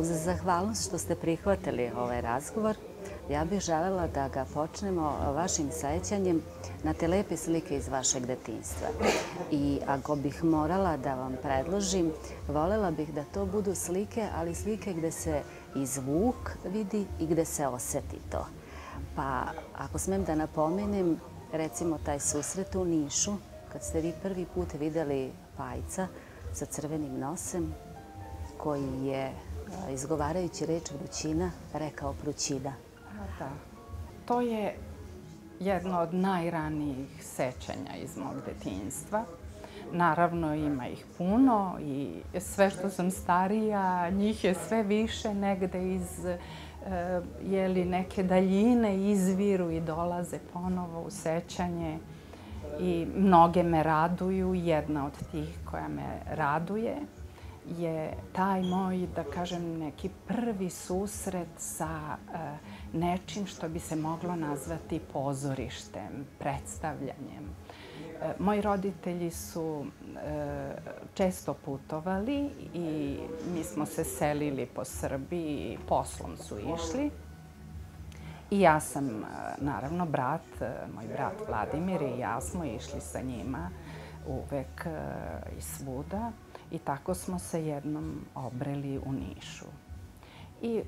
Uz zahvalnost što ste prihvatili ovaj razgovor, ja bih želela da ga počnemo vašim sećanjem na te lepe slike iz vašeg detinstva. I ako bih morala da vam predložim, volela bih da to budu slike, ali slike gde se i zvuk vidi i gde se oseti to. Pa ako smem da napomenem, recimo taj susret u Nišu, kad ste vi prvi put videli pajca sa crvenim nosem, koji je izgovarajući reč vrućina, rekao prućina. Da. To je jedno od najranijih sećanja iz mog detinjstva. Naravno, ima ih puno i sve što sam starija, njih je sve više negde iz e, jeli, neke daljine izviru i dolaze ponovo u sećanje. I mnoge me raduju, jedna od tih koja me raduje je taj moj, da kažem, neki prvi susret sa e, nečim što bi se moglo nazvati pozorištem, predstavljanjem. E, moji roditelji su e, često putovali i mi smo se selili po Srbiji, poslom su išli. I ja sam, e, naravno, brat, e, moj brat Vladimir i ja smo išli sa njima uvek e, i svuda. I tako smo se jednom obreli u Nišu. I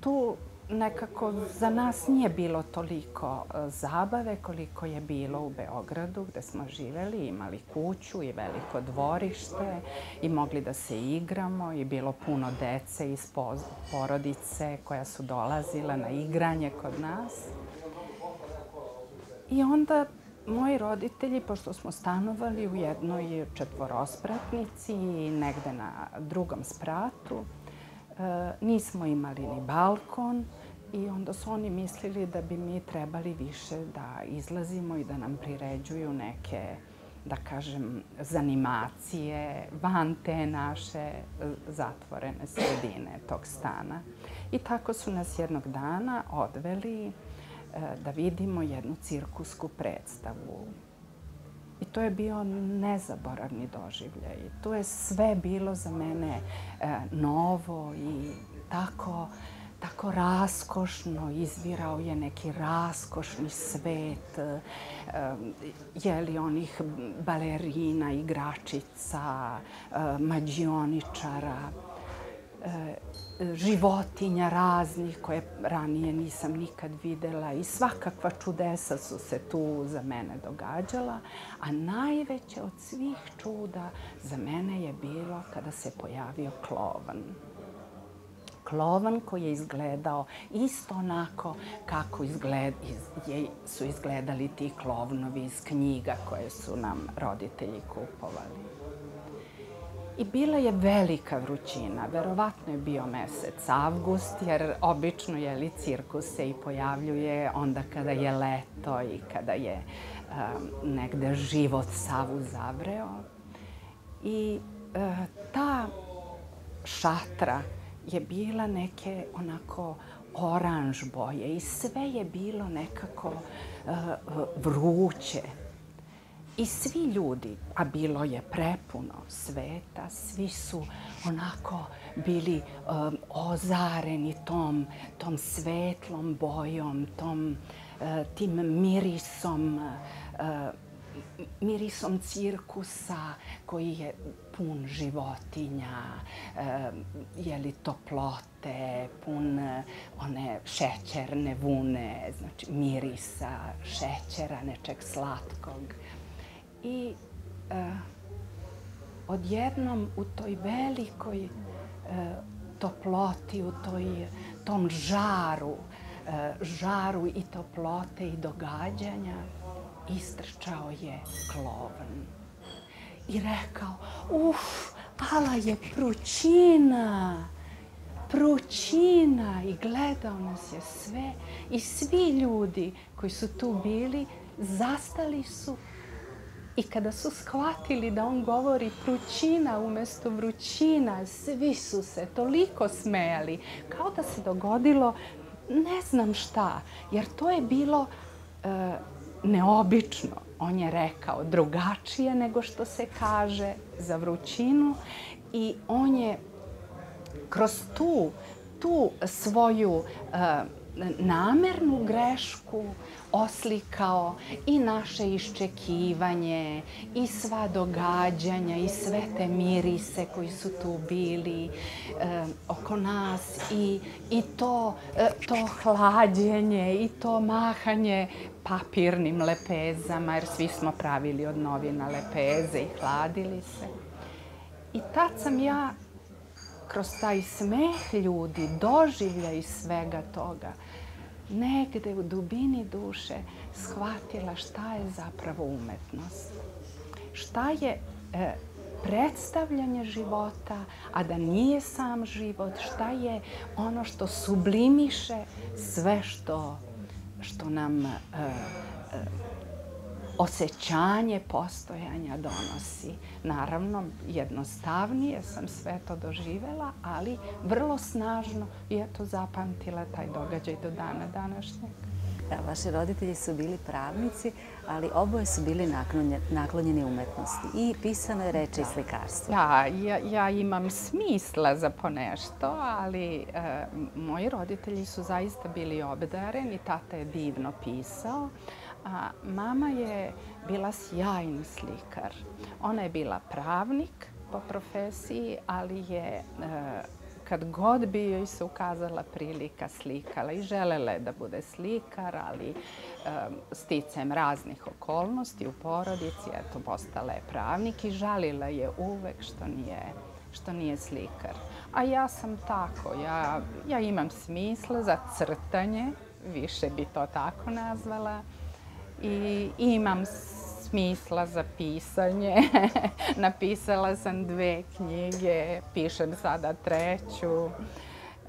tu nekako za nas nije bilo toliko e, zabave koliko je bilo u Beogradu gde smo živeli, imali kuću i veliko dvorište i mogli da se igramo i bilo puno dece iz porodice koja su dolazila na igranje kod nas. I onda moji roditelji, pošto smo stanovali u jednoj četvorospratnici i negde na drugom spratu, e, nismo imali ni balkon i onda su oni mislili da bi mi trebali više da izlazimo i da nam priređuju neke, da kažem, zanimacije van te naše e, zatvorene sredine tog stana. I tako su nas jednog dana odveli E, da vidimo jednu cirkusku predstavu. I to je bio nezaboravni doživljaj. To je sve bilo za mene e, novo i tako, tako raskošno. Izvirao je neki raskošni svet. E, je li onih balerina, igračica, mađioničara E, životinja raznih koje ranije nisam nikad videla i svakakva čudesa su se tu za mene događala. A najveće od svih čuda za mene je bilo kada se pojavio klovan. Klovan koji je izgledao isto onako kako izgled, je, su izgledali ti klovnovi iz knjiga koje su nam roditelji kupovali. I bila je velika vrućina, verovatno je bio mesec avgust, jer obično je li cirkus se i pojavljuje onda kada je leto i kada je um, negde život savu zavreo. I uh, ta šatra je bila neke onako oranž boje i sve je bilo nekako uh, vruće. I svi ljudi, a bilo je prepuno sveta, svi su onako bili um, ozareni tom, tom svetlom bojom, tom, uh, tim mirisom, uh, mirisom cirkusa koji je pun životinja, uh, jeli toplote, pun uh, one šećerne vune, znači mirisa, šećera, nečeg slatkog. I uh, odjednom u toj velikoj uh, toploti, u toj, tom žaru, uh, žaru i toplote i događanja, istrčao je klovan. I rekao, uf, pala je prućina. prućina i gledao nas je sve i svi ljudi koji su tu bili zastali su i kada su shvatili da on govori prućina umjesto vrućina, svi su se toliko smejali kao da se dogodilo ne znam šta, jer to je bilo e, neobično. On je rekao drugačije nego što se kaže za vrućinu i on je kroz tu, tu svoju e, namernu grešku oslikao i naše iščekivanje i sva događanja i sve te mirise koji su tu bili e, oko nas i, i to, e, to hlađenje i to mahanje papirnim lepezama jer svi smo pravili od novina lepeze i hladili se. I tad sam ja kroz taj smeh ljudi, doživlja i svega toga, negde u dubini duše shvatila šta je zapravo umetnost. Šta je e, predstavljanje života, a da nije sam život, šta je ono što sublimiše sve što, što nam e, e, osjećanje postojanja donosi. Naravno, jednostavnije sam sve to doživela, ali vrlo snažno i eto zapamtila taj događaj do dana današnjeg. Vaši roditelji su bili pravnici, ali oboje su bili naklonjeni umetnosti i pisane reče i slikarstvo. Ja, ja, ja imam smisla za ponešto, ali e, moji roditelji su zaista bili obdareni. Tata je divno pisao, A mama je bila sjajni slikar. Ona je bila pravnik po profesiji, ali je e, kad god bi joj se ukazala prilika slikala i želela je da bude slikar, ali e, sticem raznih okolnosti u porodici, eto, postala je pravnik i žalila je uvek što nije, što nije slikar. A ja sam tako, ja, ja imam smisla za crtanje, više bi to tako nazvala i imam smisla za pisanje. Napisala sam dve knjige, pišem sada treću.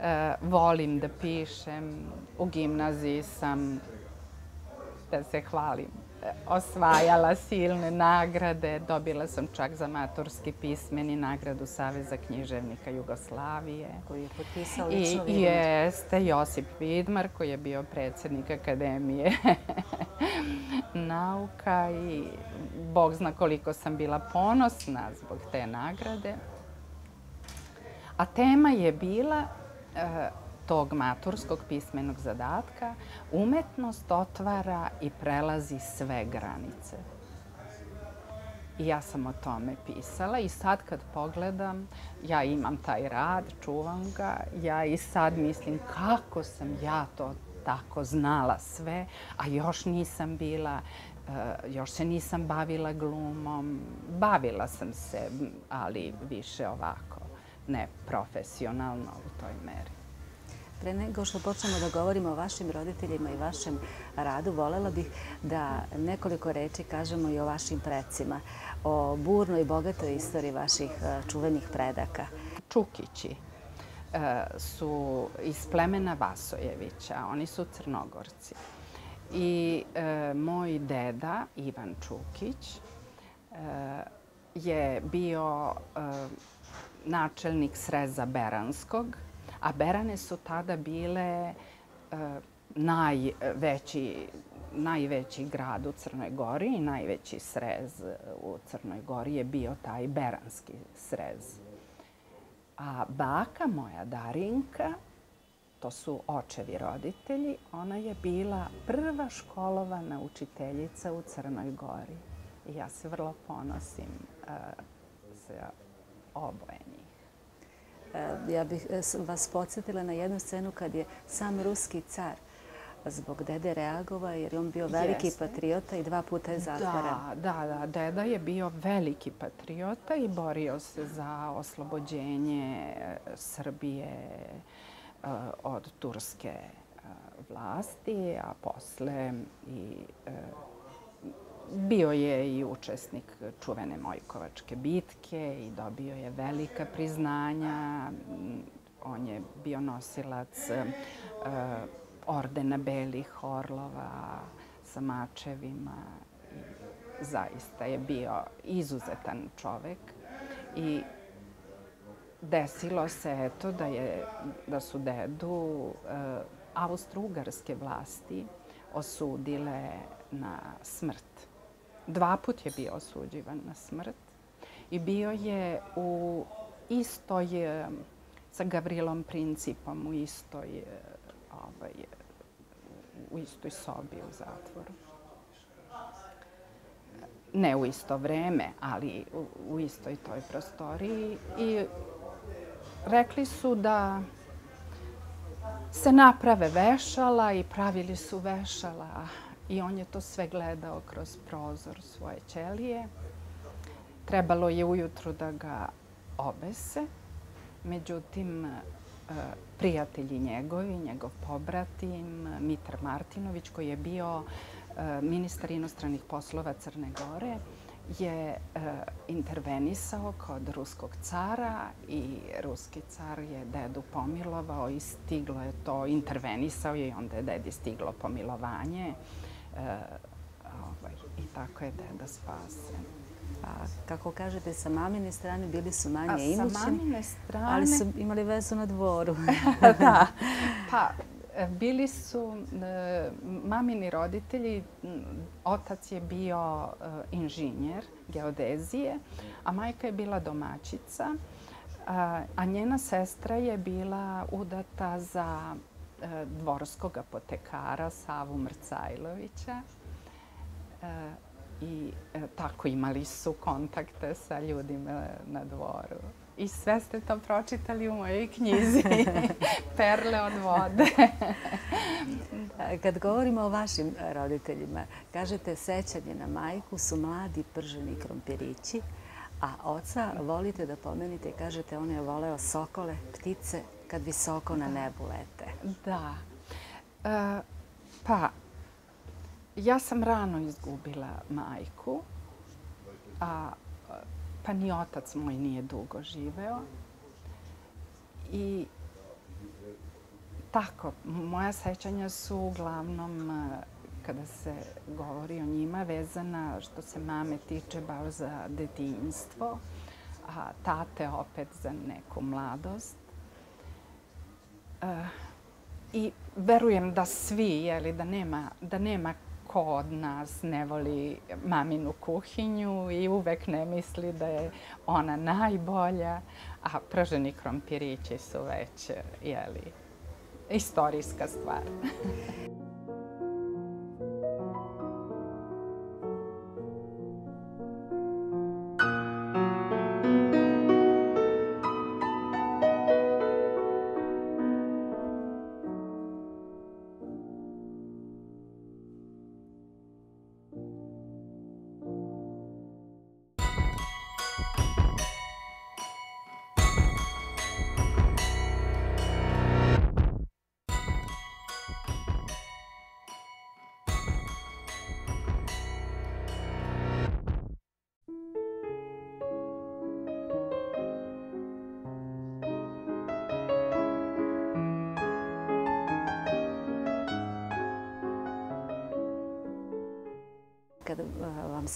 E, volim da pišem. U gimnaziji sam, da se hvalim, osvajala silne nagrade. Dobila sam čak za maturski pismeni nagradu Saveza književnika Jugoslavije. Koji je potpisao lično I jeste Josip Vidmar, koji je bio predsjednik Akademije nauka i Bog zna koliko sam bila ponosna zbog te nagrade. A tema je bila e, tog maturskog pismenog zadatka, umetnost otvara i prelazi sve granice. I ja sam o tome pisala i sad kad pogledam, ja imam taj rad, čuvam ga, ja i sad mislim kako sam ja to tako znala sve, a još nisam bila, eh, još se nisam bavila glumom. Bavila sam se, ali više ovako, ne profesionalno u toj meri. Pre nego što počnemo da govorimo o vašim roditeljima i vašem radu, volela bih da nekoliko reči kažemo i o vašim precima, o burnoj i bogatoj istoriji vaših e, čuvenih predaka. Čukići e, su iz plemena Vasojevića, oni su crnogorci. I e, moj deda, Ivan Čukić, e, je bio načelnik Sreza Beranskog, a Berane su tada bile e, najveći, najveći grad u Crnoj Gori i najveći srez u Crnoj Gori je bio taj Beranski srez. A baka moja Darinka, to su očevi roditelji, ona je bila prva školovana učiteljica u Crnoj Gori. I ja se vrlo ponosim e, uh, sa obojenjem. Eh, ja bih eh, vas podsjetila na jednu scenu kad je sam ruski car zbog dede reagovao jer je on bio veliki Jeste. patriota i dva puta je zatvoren. Da, da, da. Deda je bio veliki patriota i borio se za oslobođenje eh, Srbije od turske vlasti, a posle i Bio je i učesnik čuvene Mojkovačke bitke i dobio je velika priznanja. on je bio nosilac e, ordena belih orlova sa mačevima. I zaista je bio izuzetan čovek. I desilo se eto da, je, da su dedu e, austro-ugarske vlasti osudile na smrt. Dva put je bio osuđivan na smrt i bio je u istoj, sa Gavrilom Principom, u istoj, ovaj, u istoj sobi u zatvoru. Ne u isto vreme, ali u, u istoj toj prostoriji. I rekli su da se naprave vešala i pravili su vešala i on je to sve gledao kroz prozor svoje ćelije. Trebalo je ujutru da ga obese, međutim, e, prijatelji njegovi, njegov pobratim, Mitar Martinović, koji je bio e, ministar inostranih poslova Crne Gore, je e, intervenisao kod ruskog cara i ruski car je dedu pomilovao i stiglo je to, intervenisao je i onda je dedi stiglo pomilovanje. Uh, ovaj, I tako je deda spasen. A kako kažete, sa mamine strane bili su manje imućni, strane... ali su imali vezu na dvoru. da, pa e, bili su e, mamini roditelji, otac je bio inženjer geodezije, a majka je bila domaćica, a njena sestra je bila udata za E, dvorskog apotekara Savu Mrcajlovića. E, I e, tako imali su kontakte sa ljudima na dvoru. I sve ste to pročitali u mojoj knjizi. Perle od vode. Kad govorimo o vašim roditeljima, kažete sećanje na majku su mladi prženi krompirići, a oca volite da pomenite i kažete on je voleo sokole, ptice, kad visoko na nebu lete. Da. E, pa, ja sam rano izgubila majku, a pa ni otac moj nije dugo živeo. I tako, moja sećanja su uglavnom, e, kada se govori o njima, vezana što se mame tiče baš za detinjstvo, a tate opet za neku mladost. Eh, I verujem da svi, jeli, da nema, da nema ko od nas ne voli maminu kuhinju i uvek ne misli da je ona najbolja, a prženi krompirići su već, jeli, istorijska stvar.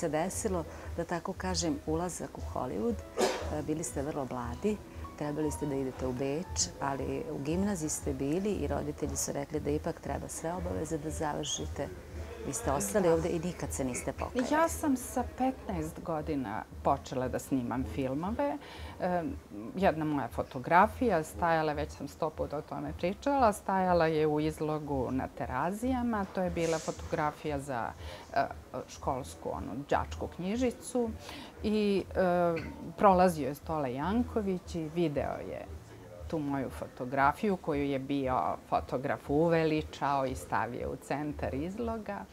se desilo, da tako kažem, ulazak u Hollywood, bili ste vrlo mladi, trebali ste da idete u Beč, ali u gimnaziji ste bili i roditelji su rekli da ipak treba sve obaveze da završite. Vi ste ostali ovdje i nikad se niste pokajali. Ja sam sa 15 godina počela da snimam filmove. Jedna moja fotografija stajala, već sam sto puta o tome pričala, stajala je u izlogu na terazijama. To je bila fotografija za e, školsku, onu, džačku knjižicu. I e, prolazio je Stola Janković i video je tu moju fotografiju koju je bio fotograf uveličao i stavio u centar izloga.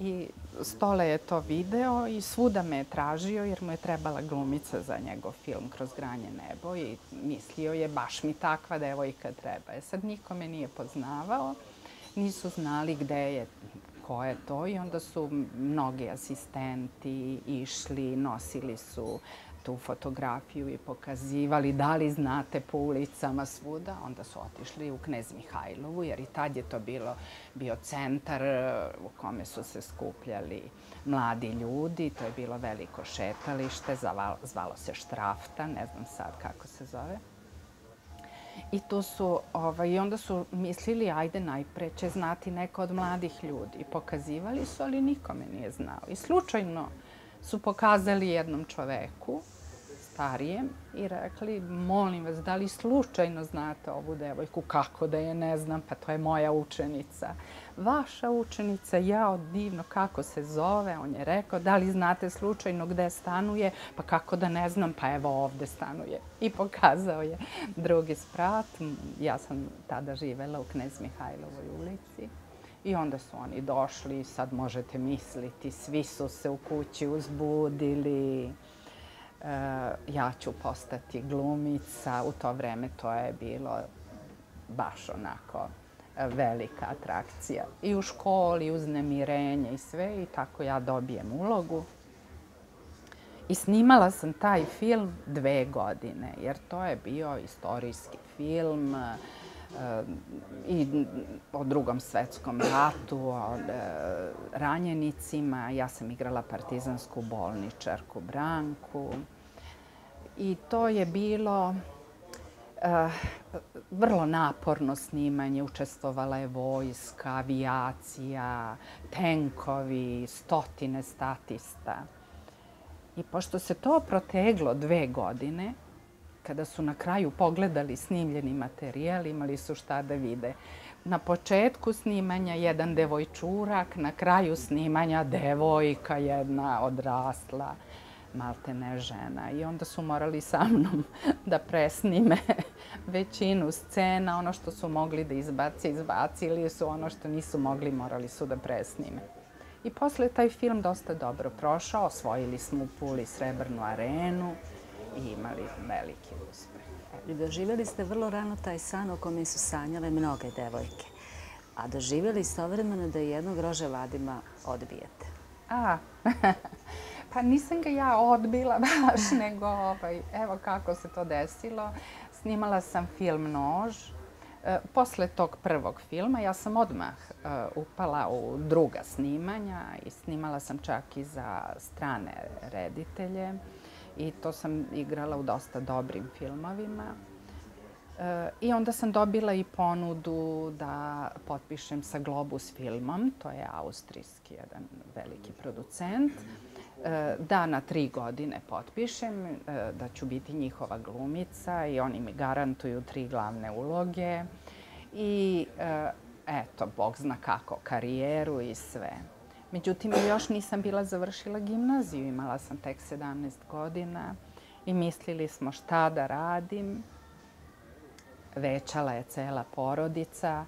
I Stole je to video i svuda me je tražio jer mu je trebala glumica za njegov film Kroz granje nebo i mislio je baš mi takva devojka treba. E sad niko me nije poznavao, nisu znali gde je, ko je to i onda su mnogi asistenti išli, nosili su tu fotografiju i pokazivali da li znate po ulicama svuda. Onda su otišli u Knez Mihajlovu jer i tad je to bilo, bio centar e, u kome su se skupljali mladi ljudi. To je bilo veliko šetalište, zvalo se Štrafta, ne znam sad kako se zove. I to su, ovaj, onda su mislili, ajde, najpre će znati neko od mladih ljudi. I pokazivali su, ali nikome nije znao. I slučajno su pokazali jednom čoveku, starijem, i rekli, molim vas, da li slučajno znate ovu devojku? Kako da je ne znam, pa to je moja učenica. Vaša učenica, ja divno, kako se zove? On je rekao, da li znate slučajno gde stanuje? Pa kako da ne znam, pa evo ovde stanuje. I pokazao je drugi sprat. Ja sam tada živela u Knez Mihajlovoj ulici. I onda su oni došli, sad možete misliti, svi su se u kući uzbudili. E, ja ću postati glumica. U to vreme to je bilo baš onako eh, velika atrakcija. I u školi, uznemirenje i sve. I tako ja dobijem ulogu. I snimala sam taj film dve godine, jer to je bio istorijski film. e, i o drugom svetskom ratu, o e, ranjenicima. Ja sam igrala partizansku bolničarku Branku. I to je bilo eh, vrlo naporno snimanje. Učestvovala je vojska, avijacija, tenkovi, stotine statista. I pošto se to proteglo dve godine, kada su na kraju pogledali snimljeni materijal, imali su šta da vide. Na početku snimanja jedan devojčurak, na kraju snimanja devojka jedna odrasla, malte ne žena. I onda su morali sa mnom da presnime većinu scena. Ono što su mogli da izbaci, izbacili su. Ono što nisu mogli, morali su da presnime. I posle taj film dosta dobro prošao. Osvojili smo u Puli Srebrnu arenu i imali veliki uspeh. I doživjeli ste vrlo rano taj san o kome su sanjale mnoge devojke. A doživjeli ste ovremeno da jednog rože vadima odbijete. A, pa nisam ga ja odbila baš, nego ovaj, evo kako se to desilo. Snimala sam film Nož. E, posle tog prvog filma ja sam odmah e, upala u druga snimanja i snimala sam čak i za strane reditelje i to sam igrala u dosta dobrim filmovima. E, I onda sam dobila i ponudu da potpišem sa Globus filmom, to je austrijski jedan veliki producent, e, da na tri godine potpišem, e, da ću biti njihova glumica i oni mi garantuju tri glavne uloge. I eto, Bog zna kako, karijeru i sve. Međutim, još nisam bila završila gimnaziju, imala sam tek 17 godina i mislili smo šta da radim. Većala je cela porodica,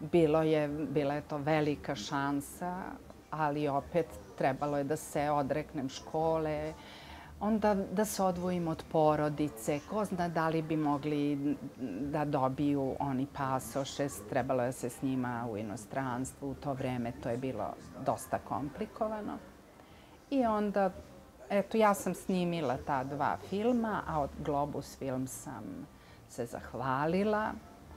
bilo je, bila je to velika šansa, ali opet trebalo je da se odreknem škole, onda da se odvojim od porodice. Ko zna da li bi mogli da dobiju oni pasoše, trebalo je se s njima u inostranstvu. U to vreme to je bilo dosta komplikovano. I onda, eto, ja sam snimila ta dva filma, a od Globus film sam se zahvalila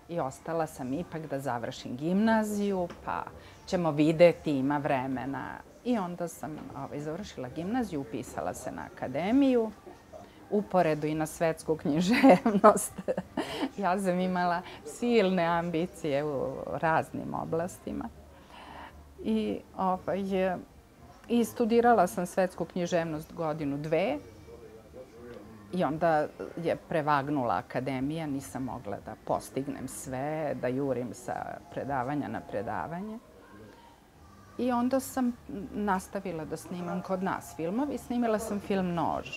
i ostala sam ipak da završim gimnaziju, pa ćemo videti, ima vremena I onda sam ovaj, završila gimnaziju, upisala se na akademiju, uporedu i na svetsku književnost. ja sam imala silne ambicije u raznim oblastima. I, ovaj, I studirala sam svetsku književnost godinu dve. I onda je prevagnula akademija, nisam mogla da postignem sve, da jurim sa predavanja na predavanje. I onda sam nastavila da snimam kod nas filmovi. Snimila sam film Nož.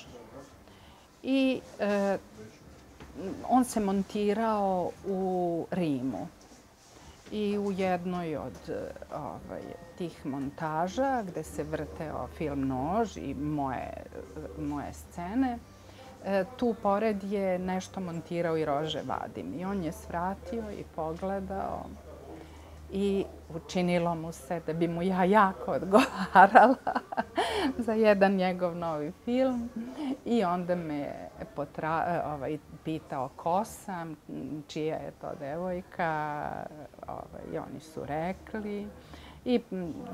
I e, on se montirao u Rimu. I u jednoj od ovaj, tih montaža gde se vrteo film Nož i moje, moje scene, e, E, tu pored je nešto montirao i Rože Vadim. I on je svratio i pogledao i učinilo mu se da bi mu ja jako odgovarala. za jedan njegov novi film. I onda me potra, e, ovaj, pitao ko sam, čija je to devojka. Ovaj, I oni su rekli. I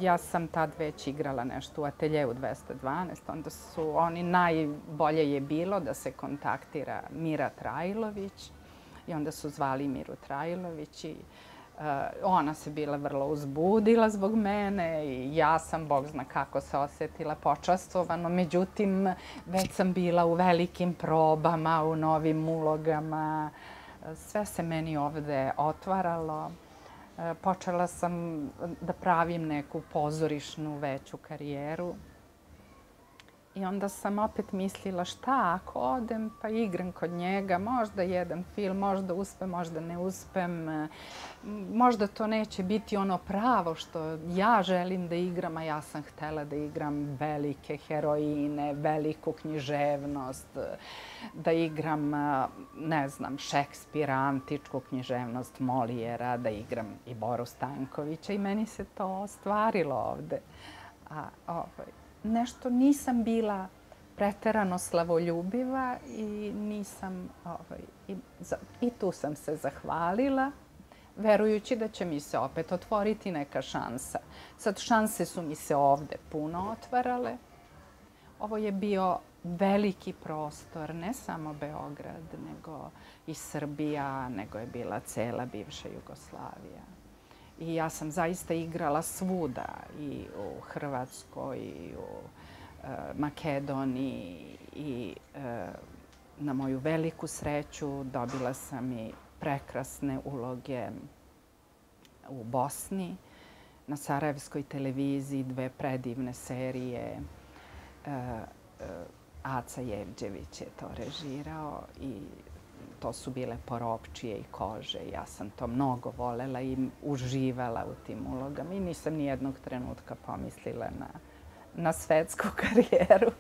ja sam tad već igrala nešto u ateljevu 212. Onda su oni, najbolje je bilo da se kontaktira Mira Trajlović. I onda su zvali Miru Trajlović i uh, ona se bila vrlo uzbudila zbog mene i ja sam, Bog zna kako se osjetila, počastovano. Međutim, već sam bila u velikim probama, u novim ulogama. Sve se meni ovde otvaralo. Počela sam da pravim neku pozorišnu veću karijeru. I onda sam opet mislila šta ako odem pa igram kod njega, možda jedan film, možda uspem, možda ne uspem. E, možda to neće biti ono pravo što ja želim da igram, a ja sam htela da igram velike heroine, veliku književnost, e, da igram, e, ne znam, Šekspira, antičku književnost Molijera, da igram i Boru Stankovića i meni se to ostvarilo ovde. A, ovaj, nešto nisam bila preterano slavoljubiva i nisam ovaj, i, za, i tu sam se zahvalila verujući da će mi se opet otvoriti neka šansa. Sad šanse su mi se ovde puno otvarale. Ovo je bio veliki prostor, ne samo Beograd, nego i Srbija, nego je bila cela bivša Jugoslavija. I ja sam zaista igrala svuda i u Hrvatskoj i u e, Makedoniji i e, na moju veliku sreću dobila sam i prekrasne uloge u Bosni na Sarajevskoj televiziji dve predivne serije. E, e Aca Jevđević je to režirao i to su bile poropčije i kože. Ja sam to mnogo volela i uživala u tim ulogama i nisam ni jednog trenutka pomislila na, na svetsku karijeru.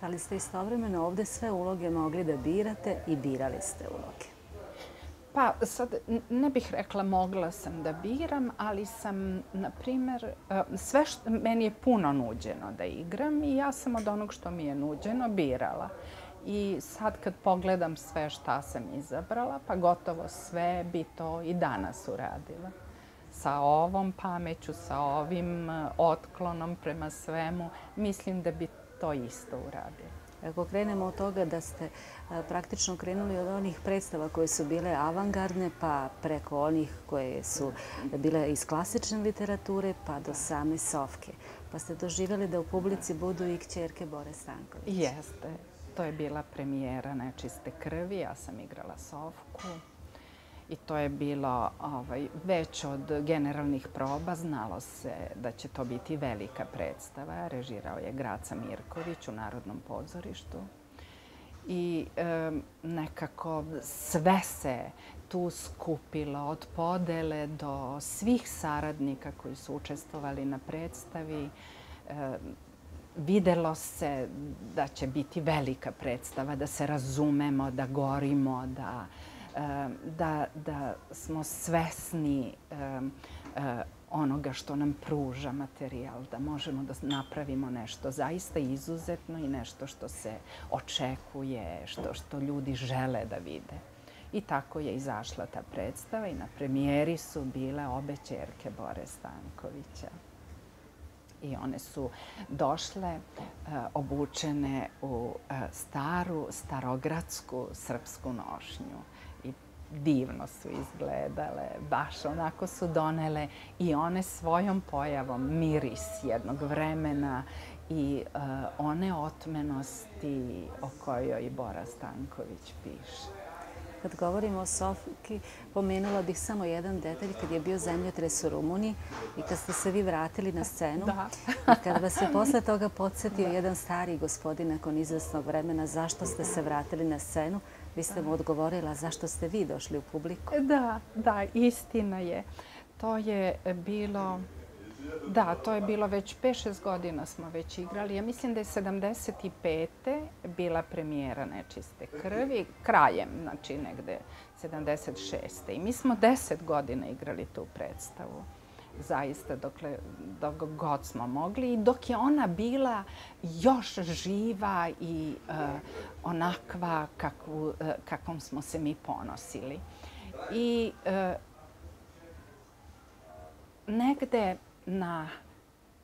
Ali ste istovremeno ovde sve uloge mogli da birate i birali ste uloge. Pa sad ne bih rekla mogla sam da biram, ali sam, na primjer, e, sve što meni je puno nuđeno da igram i ja sam od onog što mi je nuđeno birala. I sad kad pogledam sve šta sam izabrala, pa gotovo sve bi to i danas uradila. Sa ovom pameću, sa ovim e, otklonom prema svemu, mislim da bi to isto uradila. Ako krenemo od toga da ste e, praktično krenuli od onih predstava koje su bile avangardne, pa preko onih koje su bile iz klasične literature, pa do same Sofke. Pa ste doživjeli da u publici budu i kćerke Bore Stanković. Jeste. To je bila premijera Nečiste krvi, ja sam igrala Sofku. I to je bilo ovaj, već od generalnih proba, znalo se da će to biti velika predstava. Režirao je Graca Mirković u Narodnom pozorištu. I e, nekako sve se tu skupilo od podele do svih saradnika koji su učestvovali na predstavi. E, videlo se da će biti velika predstava, da se razumemo, da gorimo, da, da, da smo svesni eh, onoga što nam pruža materijal, da možemo da napravimo nešto zaista izuzetno i nešto što se očekuje, što, što ljudi žele da vide. I tako je izašla ta predstava i na premijeri su bile obe čerke Bore Stankovića i one su došle e, obučene u e, staru, starogradsku srpsku nošnju. I divno su izgledale, baš onako su donele i one svojom pojavom miris jednog vremena i uh, one otmenosti o kojoj Bora Stanković piše. Kad govorimo o Sofki, pomenula bih samo jedan detalj kad je bio zemljotres u Rumuniji i kad ste se vi vratili na scenu. Da. I kad vas je posle toga podsjetio jedan stari gospodin nakon izvestnog vremena zašto ste se vratili na scenu, vi ste mu odgovorila zašto ste vi došli u publiku. Da, da, istina je. To je bilo Da, to je bilo već 5-6 godina smo već igrali. Ja mislim da je 75. bila premijera Nečiste krvi, krajem, znači negde 76. I mi smo 10 godina igrali tu predstavu. zaista dokle, dok god smo mogli i dok je ona bila još živa i uh, onakva kakvu, uh, kakvom smo se mi ponosili. I uh, negde na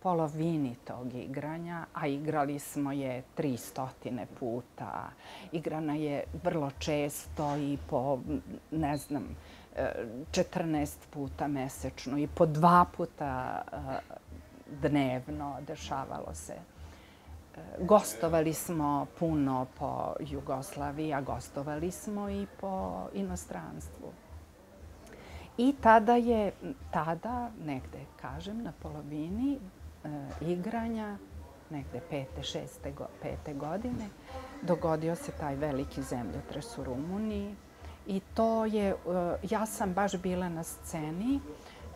polovini tog igranja, a igrali smo je 300 puta. Igrana je vrlo često i po, ne znam, e, 14 puta mesečno i po dva puta e, dnevno dešavalo se. E, gostovali smo puno po Jugoslaviji, a gostovali smo i po inostranstvu. I tada je, tada, negde, kažem, na polovini e, igranja, negde pete, šeste, pete godine, dogodio se taj veliki zemljotres u Rumuniji. I to je, e, ja sam baš bila na sceni,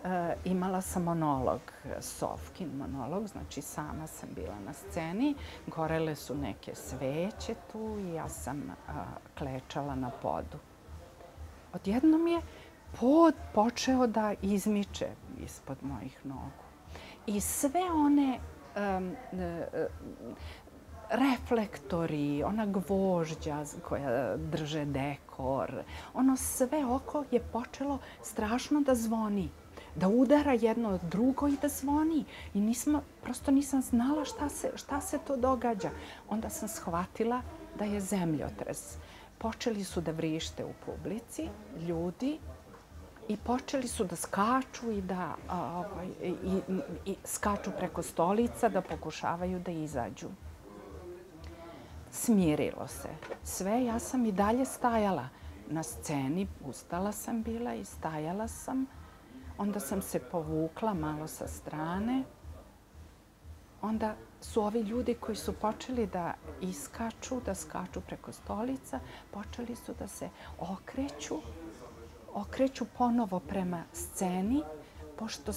e, imala sam monolog, Sofkin monolog, znači sama sam bila na sceni, gorele su neke sveće tu i ja sam e, klečala na podu. Odjednom je pod počeo da izmiče ispod mojih nogu. I sve one um, reflektori, ona gvožđa koja drže dekor, ono sve oko je počelo strašno da zvoni da udara jedno od drugo i da zvoni. I nismo, prosto nisam znala šta se, šta se to događa. Onda sam shvatila da je zemljotres. Počeli su da vrište u publici, ljudi, i počeli su da skaču i da ovaj, i, i, skaču preko stolica da pokušavaju da izađu. Smirilo se. Sve, ja sam i dalje stajala na sceni, ustala sam bila i stajala sam. Onda sam se povukla malo sa strane. Onda su ovi ljudi koji su počeli da iskaču, da skaču preko stolica, počeli su da se okreću okreću ponovo prema sceni, pošto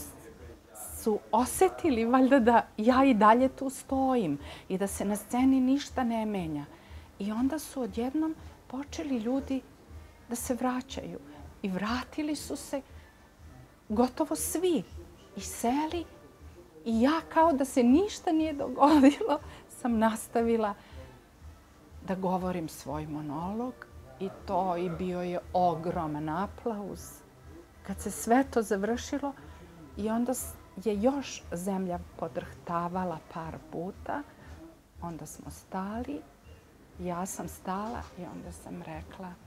su osetili valjda da ja i dalje tu stojim i da se na sceni ništa ne menja. I onda su odjednom počeli ljudi da se vraćaju. I vratili su se gotovo svi i seli. I ja kao da se ništa nije dogodilo, sam nastavila da govorim svoj monolog i to i bio je ogroman aplauz. Kad se sve to završilo i onda je još zemlja podrhtavala par puta, onda smo stali, ja sam stala i onda sam rekla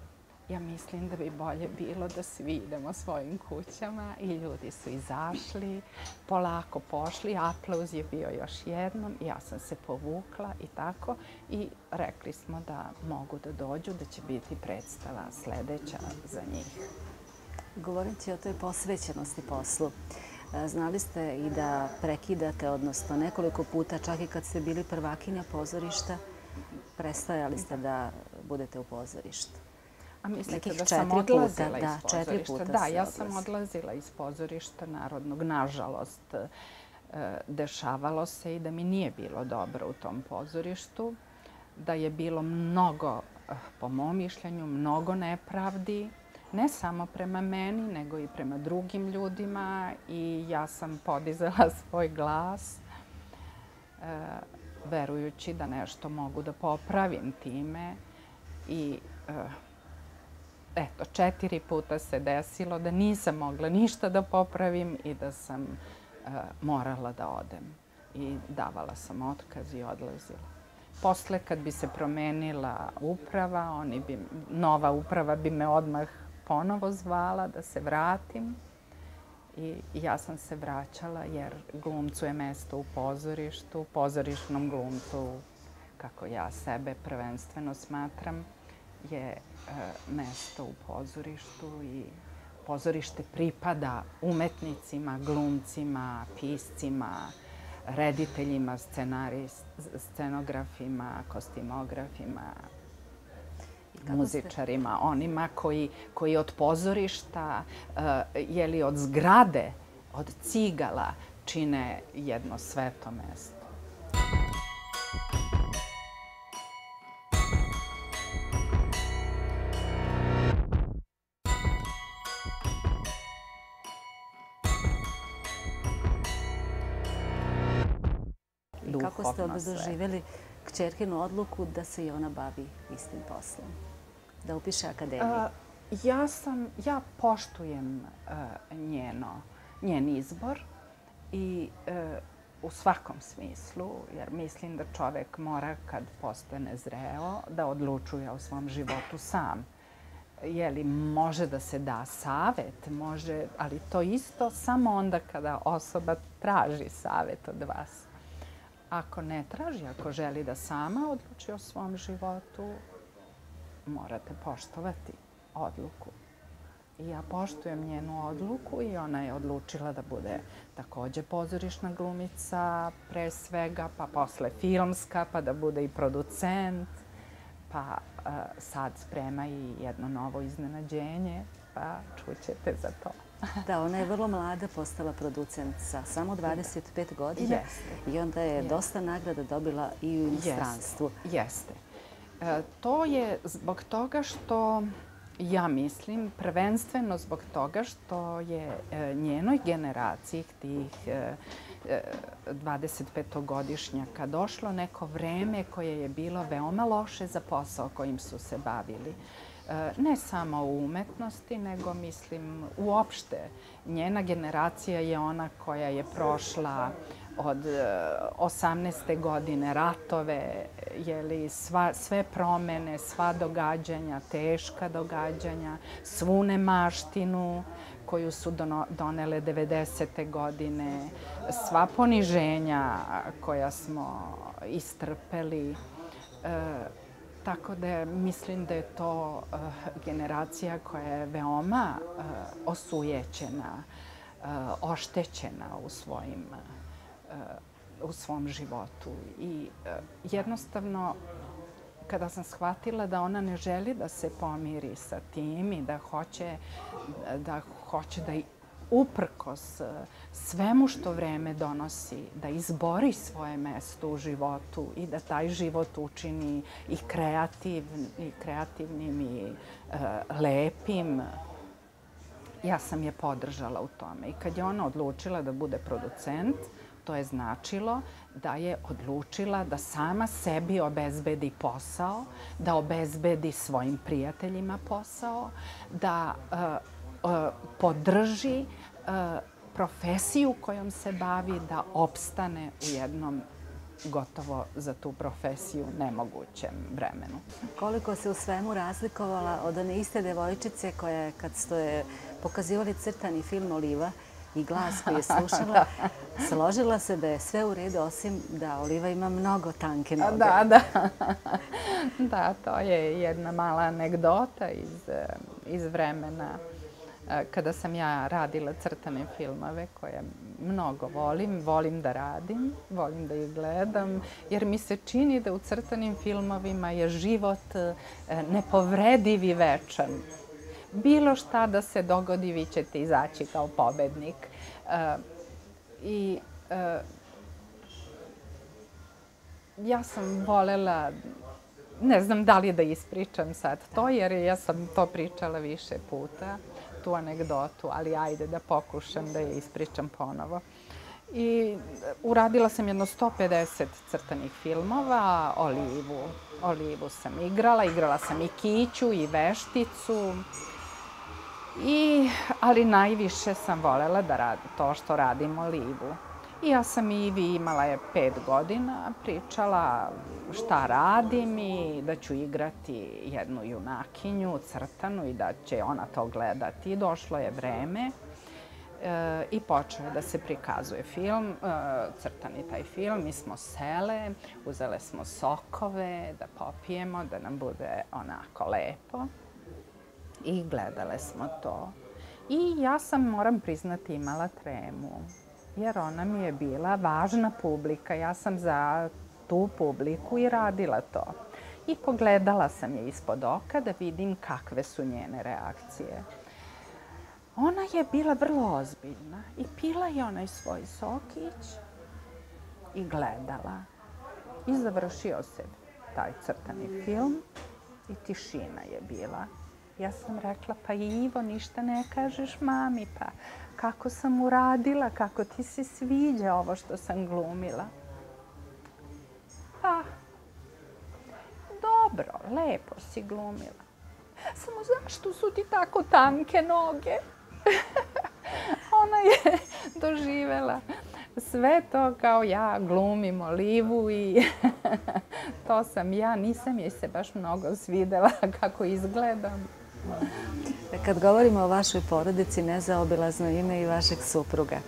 ja mislim da bi bolje bilo da svi idemo svojim kućama i ljudi su izašli, polako pošli, aplauz je bio još jednom, ja sam se povukla i tako i rekli smo da mogu da dođu, da će biti predstava sljedeća za njih. Govoreći o toj posvećenosti poslu, e, znali ste i da prekidate, odnosno nekoliko puta, čak i kad ste bili prvakinja pozorišta, prestajali ste da budete u pozorištu. A mislite da sam odlazila iz pozorišta? Da, ja sam odlazila iz pozorišta narodnog. Nažalost, e, dešavalo se i da mi nije bilo dobro u tom pozorištu. Da je bilo mnogo, eh, po mom mišljenju, mnogo nepravdi. Ne samo prema meni, nego i prema drugim ljudima. I ja sam podizela svoj glas e, verujući da nešto mogu da popravim time. I e, eto, četiri puta se desilo da nisam mogla ništa da popravim i da sam e, morala da odem. I davala sam otkaz i odlazila. Posle, kad bi se promenila uprava, oni bi, nova uprava bi me odmah ponovo zvala da se vratim. I ja sam se vraćala jer glumcu je mesto u pozorištu, pozorišnom glumcu, kako ja sebe prvenstveno smatram, je mesto u pozorištu i pozorište pripada umetnicima, glumcima, piscima, rediteljima, scenografima, kostimografima, muzičarima, onima koji, koji od pozorišta, uh, jeli od zgrade, od cigala, čine jedno sveto mesto. Doživjeli kćerkinu odluku da se i ona bavi istim poslom? Da upiše akademiju? ja sam, ja poštujem njeno, njen izbor i u svakom smislu, jer mislim da čovek mora kad postane zreo da odlučuje o svom životu sam. Je li može da se da savet, može, ali to isto samo onda kada osoba traži savet od vas. Ako ne traži, ako želi da sama odluči o svom životu, morate poštovati odluku. I ja poštujem njenu odluku i ona je odlučila da bude također pozorišna glumica pre svega, pa posle filmska, pa da bude i producent. Pa uh, sad sprema i jedno novo iznenađenje, pa čućete za to. Da, ona je vrlo mlada postala producent sa samo 25 godina Jeste. i onda je Jeste. dosta nagrada dobila i u inostranstvu. Jeste. Jeste. E, to je zbog toga što Ja mislim prvenstveno zbog toga što je e, njenoj generaciji tih 25-godišnjaka e, došlo neko vreme koje je bilo veoma loše za posao kojim su se bavili. E, ne samo u umetnosti, nego mislim uopšte. Njena generacija je ona koja je prošla od e, 18. Godine ratove, jeli, sva, sve promene, sva događanja, teška događanja, svu nemaštinu koju su donele 90. godine, sva poniženja koja smo istrpeli. E, tako da mislim da je to eh, generacija koja je veoma eh, osujećena, eh, oštećena u svojim u svom životu. I jednostavno, kada sam shvatila da ona ne želi da se pomiri sa tim i da hoće da, hoće da uprkos e, svemu što vreme donosi, da izbori svoje mesto u životu i da taj život učini i, kreativ, i kreativnim i e, lepim, ja sam je podržala u tome. I kad je ona odlučila da bude producent, to je značilo da je odlučila da sama sebi obezbedi posao, da obezbedi svojim prijateljima posao, da e, podrži uh, profesiju kojom se bavi, da opstane u jednom gotovo za tu profesiju nemogućem vremenu. Koliko se u svemu razlikovala od one iste devojčice koja kad ste pokazivali crtani film Oliva, i glas koji je slušala, složila se da je sve u redu, osim da Oliva ima mnogo tanke noge. Da, da. Da, to je jedna mala anegdota iz, iz vremena e, kada sam ja radila crtane filmove koje mnogo volim, volim da radim, volim da ih gledam, jer mi se čini da u crtanim filmovima je život e, nepovrediv i večan bilo šta da se dogodi, vi ćete izaći kao pobednik. E, I e, ja sam volela, ne znam da li da ispričam sad to, jer ja sam to pričala više puta, tu anegdotu, ali ajde da pokušam da je ispričam ponovo. I uradila sam jedno 150 crtanih filmova, Olivu. Olivu sam igrala, igrala sam i Kiću i Vešticu. I, ali najviše sam volela da radi to što radimo Olivu. I ja sam i vi imala je pet godina, pričala šta radim i da ću igrati jednu junakinju, crtanu i da će ona to gledati. Došlo je vreme e, i počeo da se prikazuje film, e, crtani taj film. Mi smo sele, uzele smo sokove da popijemo, da nam bude onako lepo i gledale smo to. I ja sam, moram priznati, imala tremu. Jer ona mi je bila važna publika. Ja sam za tu publiku i radila to. I pogledala sam je ispod oka da vidim kakve su njene reakcije. Ona je bila vrlo ozbiljna i pila je onaj svoj sokić i gledala. I završio se taj crtani film i tišina je bila. Ja sam rekla, pa Ivo, ništa ne kažeš mami, pa kako sam uradila, kako ti se sviđa ovo što sam glumila. Pa, dobro, lepo si glumila. Samo zašto su ti tako tanke noge? Ona je doživela sve to kao ja glumim olivu i to sam ja. Nisam joj se baš mnogo svidela kako izgledam. Kad govorimo o vašoj porodici, nezaobilazno ime i vašeg supruga.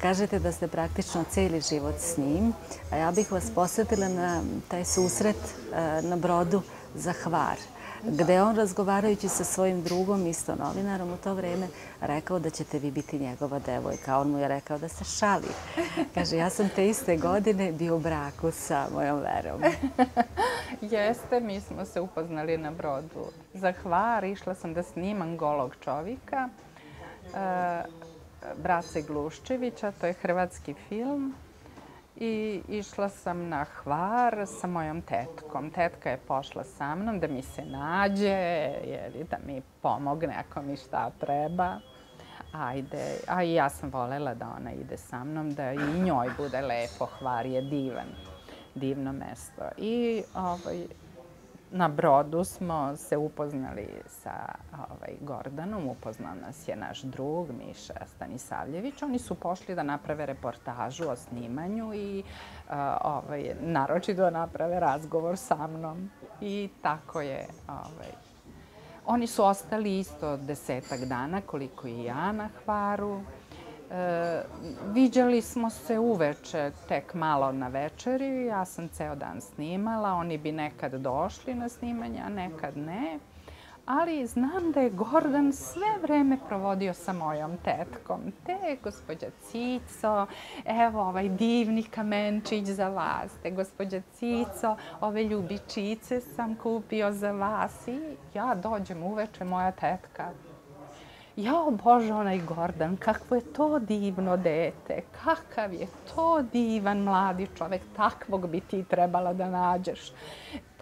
Kažete da ste praktično cijeli život s njim, a ja bih vas posjetila na taj susret eh, na brodu za Hvar gde on razgovarajući sa svojim drugom, isto novinarom u to vreme, rekao da ćete vi biti njegova devojka. On mu je rekao da se šali. Kaže, ja sam te iste godine bio u braku sa mojom verom. Jeste, mi smo se upoznali na brodu. Za hvar išla sam da snimam golog čovjeka. E, Brace Gluščevića, to je hrvatski film i išla sam na hvar sa mojom tetkom. Tetka je pošla sa mnom da mi se nađe, jeli, da mi pomogne ako mi šta treba. Ajde, a i ja sam volela da ona ide sa mnom, da i njoj bude lepo. Hvar je divan, divno mesto. I ovaj, na brodu smo se upoznali sa ovaj, Gordanom, upoznao nas je naš drug Miša Stanisavljević. Oni su pošli da naprave reportažu o snimanju i uh, ovaj, naročito da naprave razgovor sa mnom. I tako je. Ovaj. Oni su ostali isto desetak dana koliko i ja na Hvaru. E, viđali smo se uveče, tek malo na večeri. Ja sam ceo dan snimala. Oni bi nekad došli na snimanje, a nekad ne. Ali znam da je Gordon sve vreme provodio sa mojom tetkom. Te, gospođa Cico, evo ovaj divni kamenčić za vas. Te, gospođa Cico, ove ljubičice sam kupio za vas. I ja dođem uveče, moja tetka jao Bože, onaj Gordon, kakvo je to divno dete, kakav je to divan mladi čovek, takvog bi ti trebala da nađeš.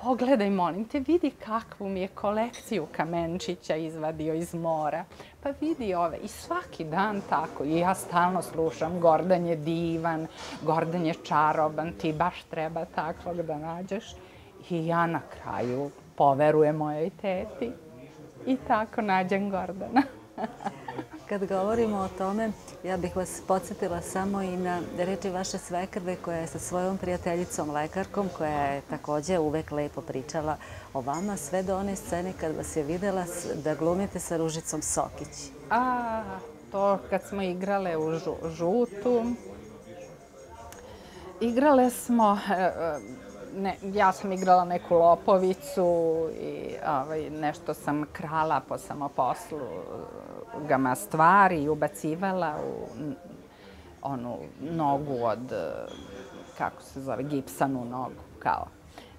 Pogledaj, molim te, vidi kakvu mi je kolekciju kamenčića izvadio iz mora. Pa vidi ove, i svaki dan tako, i ja stalno slušam, Gordon je divan, Gordon je čaroban, ti baš treba takvog da nađeš. I ja na kraju poverujem mojoj teti i tako nađem Gordana. Kad govorimo o tome, ja bih vas podsjetila samo i na reči vaše svekrve koja je sa svojom prijateljicom, lekarkom, koja je također uvek lepo pričala o vama, sve do one scene kad vas je videla da glumite sa Ružicom Sokić. A, to kad smo igrale u žutu, igrale smo, e, e, ne, ja sam igrala neku lopovicu i ovaj, nešto sam krala po samoposlu nogama stvari i ubacivala u onu nogu od, e, kako se zove, gipsanu nogu, kao.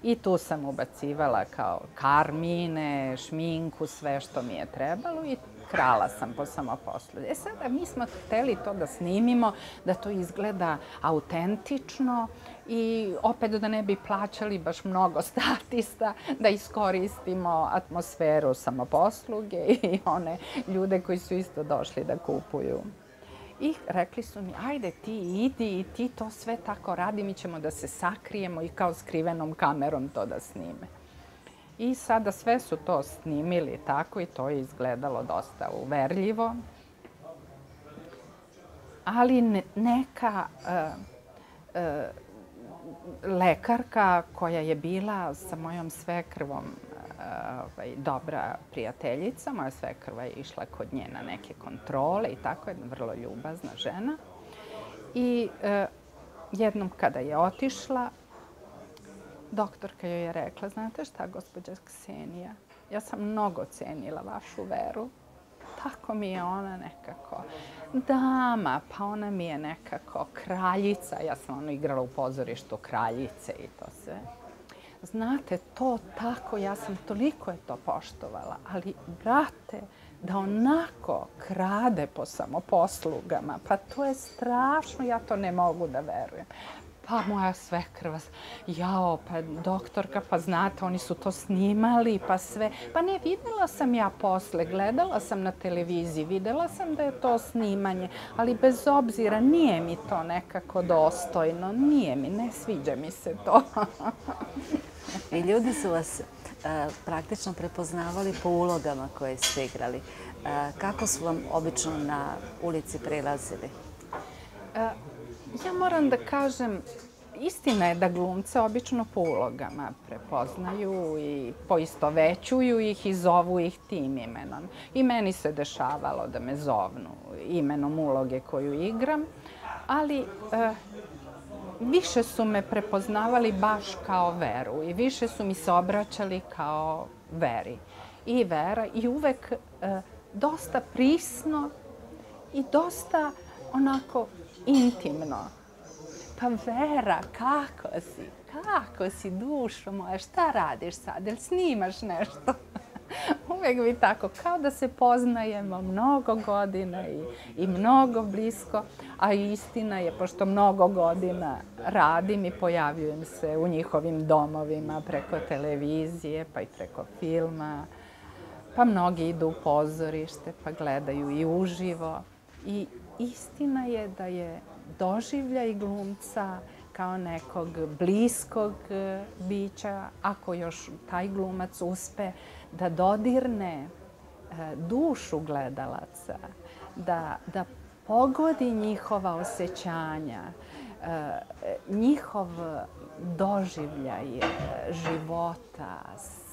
I tu sam ubacivala kao karmine, šminku, sve što mi je trebalo i krala sam po samoposlu. E sada mi smo hteli to da snimimo, da to izgleda autentično i opet da ne bi plaćali baš mnogo statista, da iskoristimo atmosferu samoposluge i one ljude koji su isto došli da kupuju. I rekli su mi, ajde ti idi i ti to sve tako radi, mi ćemo da se sakrijemo i kao skrivenom kamerom to da snime. I sada sve su to snimili tako i to je izgledalo dosta uverljivo. Ali neka uh, uh, lekarka koja je bila sa mojom svekrvom ovaj, dobra prijateljica, moja svekrva je išla kod nje na neke kontrole i tako, jedna vrlo ljubazna žena. I eh, jednom kada je otišla, doktorka joj je rekla, znate šta, gospođa Ksenija, ja sam mnogo cenila vašu veru. Tako mi je ona nekako dama, pa ona mi je nekako kraljica. Ja sam ono igrala u pozorištu kraljice i to sve. Znate, to tako, ja sam toliko je to poštovala. Ali, brate, da onako krade po samoposlugama, pa to je strašno, ja to ne mogu da verujem pa moja svekrva, jao, pa doktorka, pa znate, oni su to snimali, pa sve. Pa ne, videla sam ja posle, gledala sam na televiziji, videla sam da je to snimanje, ali bez obzira, nije mi to nekako dostojno, nije mi, ne sviđa mi se to. I ljudi su vas praktično prepoznavali po ulogama koje ste igrali. Kako su vam obično na ulici prilazili? Ja moram da kažem, istina je da glumce obično po ulogama prepoznaju i poistovećuju ih i zovu ih tim imenom. I meni se dešavalo da me zovnu imenom uloge koju igram, ali e, više su me prepoznavali baš kao veru i više su mi se obraćali kao veri. I vera i uvek e, dosta prisno i dosta onako intimno. Pa Vera, kako si? Kako si, dušo moja? Šta radiš sad? Jel snimaš nešto? Uvijek bi tako, kao da se poznajemo mnogo godina i, i mnogo blisko, a istina je, pošto mnogo godina radim i pojavljujem se u njihovim domovima preko televizije, pa i preko filma, pa mnogi idu u pozorište, pa gledaju i uživo. I istina je da je doživljaj glumca kao nekog bliskog e, bića, ako još taj glumac uspe da dodirne e, dušu gledalaca, da, da pogodi njihova osjećanja, e, njihov doživljaj života,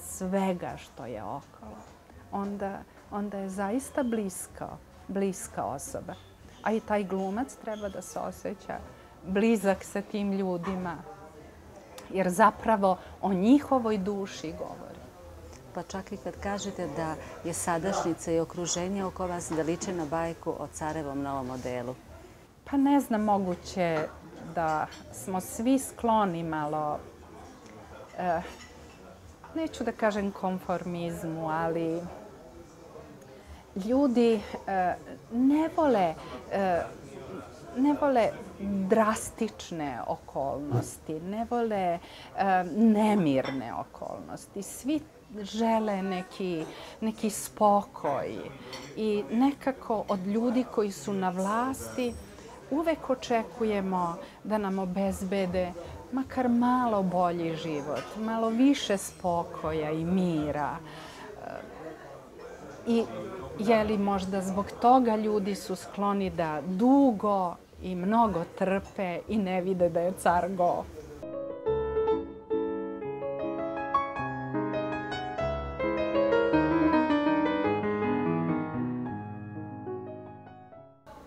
svega što je okolo, onda, onda je zaista blisko, bliska osoba a i taj glumac treba da se osjeća blizak sa tim ljudima, jer zapravo o njihovoj duši govori. Pa čak i kad kažete da je sadašnjica i okruženje oko vas da liče na bajku o carevom novom modelu. Pa ne znam, moguće da smo svi skloni malo, eh, neću da kažem konformizmu, ali ljudi e, ne vole e, ne vole drastične okolnosti, ne vole e, nemirne okolnosti. Svi žele neki, neki spokoj i nekako od ljudi koji su na vlasti uvek očekujemo da nam obezbede makar malo bolji život, malo više spokoja i mira. I je li možda zbog toga ljudi su skloni da dugo i mnogo trpe i ne vide da je car go.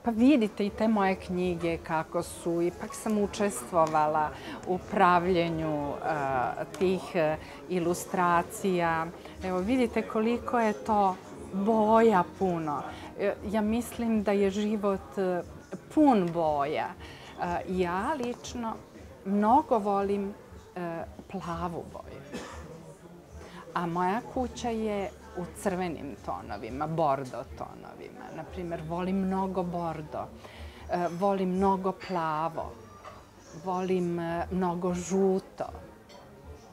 Pa vidite i te moje knjige kako su. Ipak sam učestvovala u pravljenju uh, tih e, ilustracija. Evo vidite koliko je to boja puno. E, ja mislim da je život e, pun boja. E, ja lično mnogo volim plavu boju. A moja kuća je u crvenim tonovima, bordo tonovima. Naprimjer, volim mnogo bordo, volim mnogo plavo, volim mnogo žuto.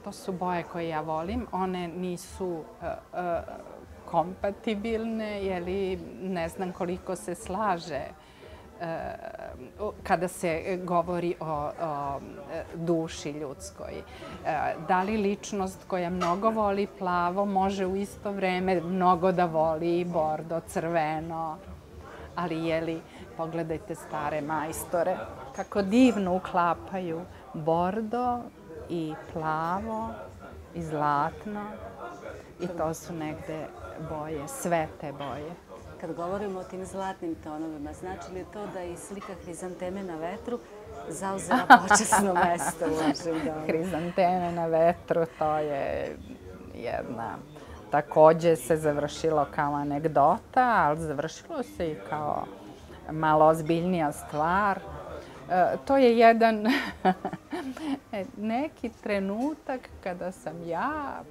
To su boje koje ja volim. One nisu kompatibilne, jeli ne znam koliko se slaže eh, kada se govori o, o duši ljudskoj. Eh, da li ličnost koja mnogo voli plavo može u isto vreme mnogo da voli i bordo, crveno, ali jeli, pogledajte stare majstore, kako divno uklapaju bordo i plavo i zlatno i to su negde boje, sve te boje. Kad govorimo o tim zlatnim tonovima, znači li to da i slika Hrizanteme na vetru zauzela počasno mesto u vašem domu? Hrizanteme na vetru, to je jedna... Takođe se završilo kao anegdota, ali završilo se i kao malo ozbiljnija stvar. E, to je jedan neki trenutak kada sam ja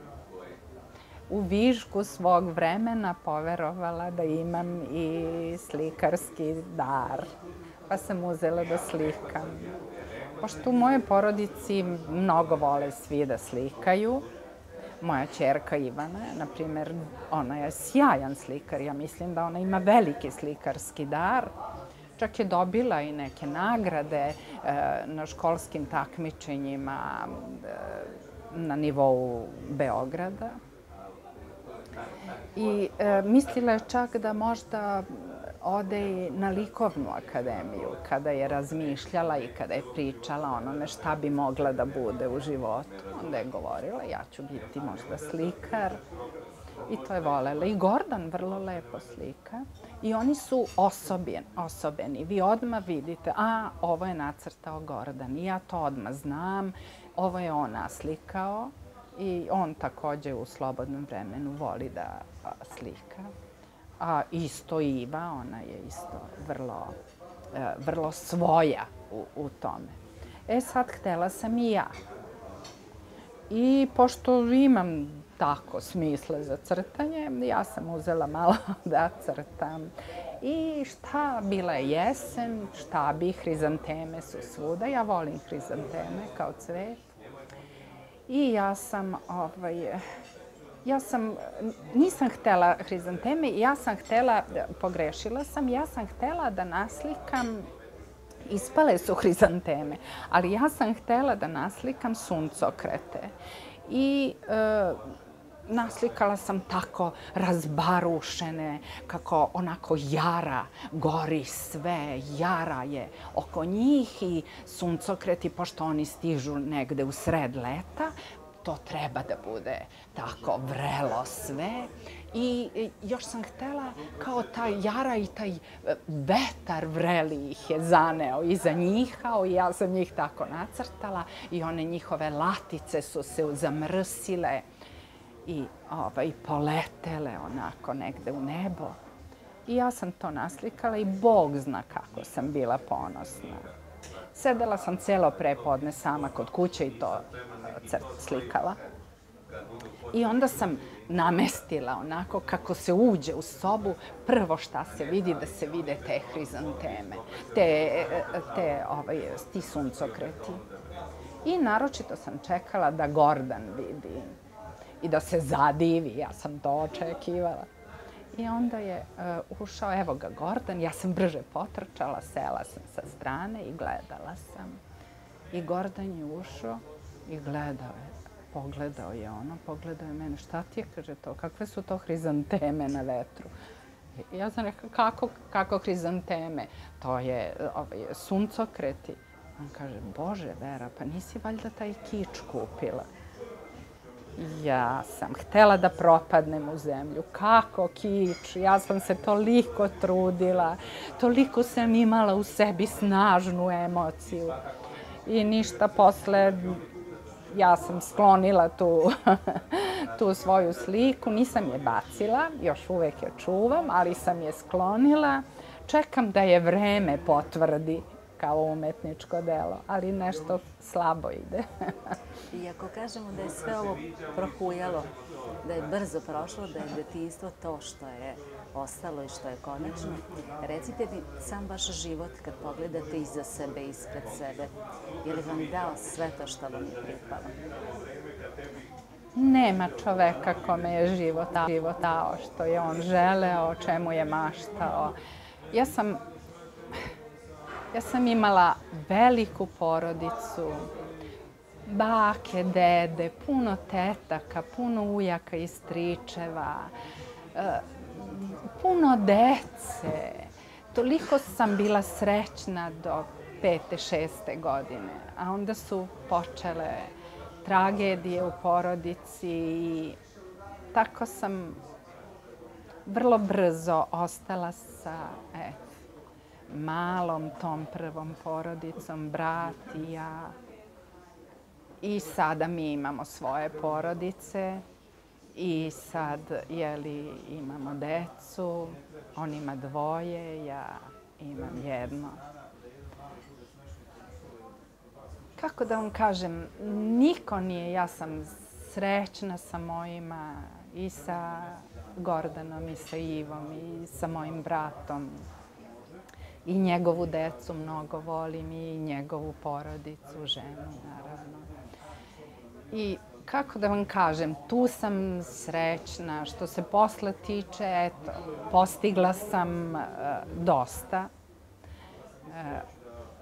u višku svog vremena poverovala da imam i slikarski dar. Pa sam uzela da slikam. Pošto u moje porodici mnogo vole svi da slikaju, moja čerka Ivana, na primjer, ona je sjajan slikar. Ja mislim da ona ima veliki slikarski dar. Čak je dobila i neke nagrade e, na školskim takmičenjima e, na nivou Beograda. I e, mislila je čak da možda ode i na likovnu akademiju kada je razmišljala i kada je pričala onome šta bi mogla da bude u životu. Onda je govorila ja ću biti možda slikar i to je volela. I Gordon vrlo lepo slika. I oni su osobjen, osobeni. Vi odmah vidite, a ovo je nacrtao Gordon i ja to odmah znam. Ovo je on naslikao i on također u slobodnom vremenu voli da slika. A isto Iva, ona je isto vrlo, e, vrlo svoja u, u tome. E sad htela sam i ja. I pošto imam tako smisle za crtanje, ja sam uzela malo da crtam. I šta, bila je jesen, šta bi, hrizanteme su svuda. Ja volim hrizanteme kao cvet. I ja sam, ovaj, ja sam, nisam htela hrizanteme, ja sam htela, pogrešila sam, ja sam htela da naslikam Ispale su hrizanteme, ali ja sam htela da naslikam suncokrete. I e, naslikala sam tako razbarušene, kako onako jara, gori sve, jara je oko njih i suncokreti, pošto oni stižu negde u sred leta, to treba da bude tako vrelo sve. I e, još sam htela kao taj jara i taj e, vetar vreli ih je zaneo iza njih, kao i ja sam njih tako nacrtala i one njihove latice su se zamrsile i ovaj, poletele onako negde u nebo. I ja sam to naslikala i Bog zna kako sam bila ponosna. Sedela sam celo prepodne sama kod kuće i to eh, slikala. I onda sam namestila onako kako se uđe u sobu, prvo šta se vidi, da se vide te hrizanteme, te, eh, te ovaj, ti suncokreti. I naročito sam čekala da Gordan vidi i da se zadivi. Ja sam to očekivala. I onda je uh, ušao, evo ga Gordon, ja sam brže potrčala, sela sam sa strane i gledala sam. I Gordon je ušao i gledao je, pogledao je ono, pogledao je mene, šta ti je, kaže to, kakve su to hrizanteme na vetru? Ja sam rekao, kako, kako hrizanteme? To je ovaj, suncokreti. On kaže, Bože, Vera, pa nisi valjda taj kič kupila? Ja sam htela da propadnem u zemlju. Kako kič? Ja sam se toliko trudila. Toliko sam imala u sebi snažnu emociju. I ništa posle ja sam sklonila tu, tu svoju sliku. Nisam je bacila, još uvek je čuvam, ali sam je sklonila. Čekam da je vreme potvrdi kao umetničko delo, ali nešto slabo ide. I ako kažemo da je sve ovo prohujalo, da je brzo prošlo, da je detinstvo to što je ostalo i što je konačno, recite mi sam vaš život kad pogledate iza sebe, ispred sebe, je li vam dao sve to što vam je pripalo? Nema čoveka kome je život dao što je on želeo, o čemu je maštao. Ja sam Ja sam imala veliku porodicu, bake, dede, puno tetaka, puno ujaka i stričeva, e, puno dece. Toliko sam bila srećna do pete, šeste godine. A onda su počele tragedije u porodici i tako sam vrlo brzo ostala sa, eto, malom tom prvom porodicom, brat i ja. I sada mi imamo svoje porodice i sad jeli, imamo decu, on ima dvoje, ja imam jedno. Kako da vam kažem, niko nije, ja sam srećna sa mojima i sa Gordanom i sa Ivom i sa mojim bratom i njegovu decu mnogo volim i njegovu porodicu, ženu, naravno. I kako da vam kažem, tu sam srećna. Što se posla tiče, eto, postigla sam e, dosta. E,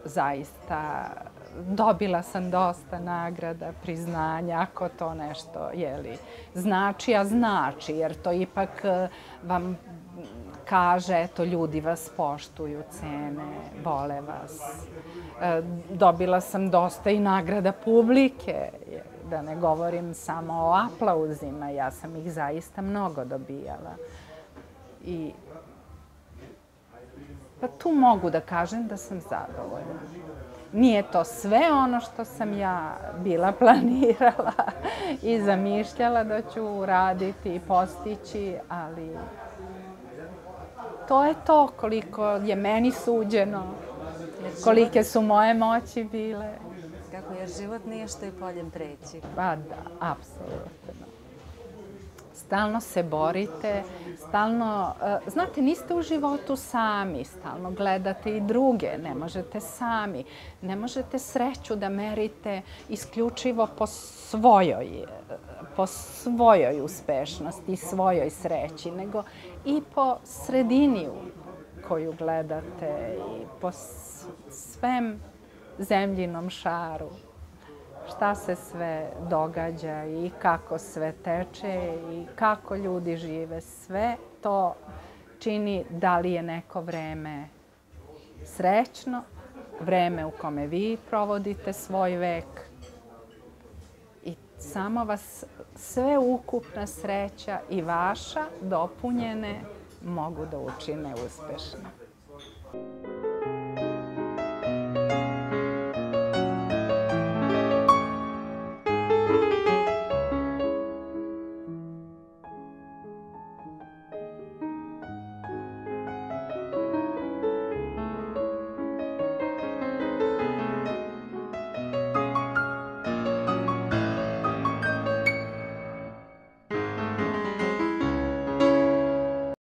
zaista dobila sam dosta nagrada, priznanja, ako to nešto jeli, znači, a znači, jer to ipak e, vam kaže, eto, ljudi vas poštuju, cene, vole vas. E, dobila sam dosta i nagrada publike, da ne govorim samo o aplauzima, ja sam ih zaista mnogo dobijala. I pa tu mogu da kažem da sam zadovoljna. Nije to sve ono što sam ja bila planirala i zamišljala da ću uraditi i postići, ali to je to koliko je meni suđeno, kolike su moje moći bile. Kako jer život nije što je poljem preći. Pa da, apsolutno. Stalno se borite, stalno, uh, znate, niste u životu sami, stalno gledate i druge, ne možete sami. Ne možete sreću da merite isključivo po svojoj, po svojoj uspešnosti, svojoj sreći, nego i po sredini koju gledate i po svem zemljinom šaru. Šta se sve događa i kako sve teče i kako ljudi žive. Sve to čini da li je neko vreme srećno, vreme u kome vi provodite svoj vek. I samo vas sve ukupna sreća i vaša dopunjene mogu da učine uspešno. Thank you.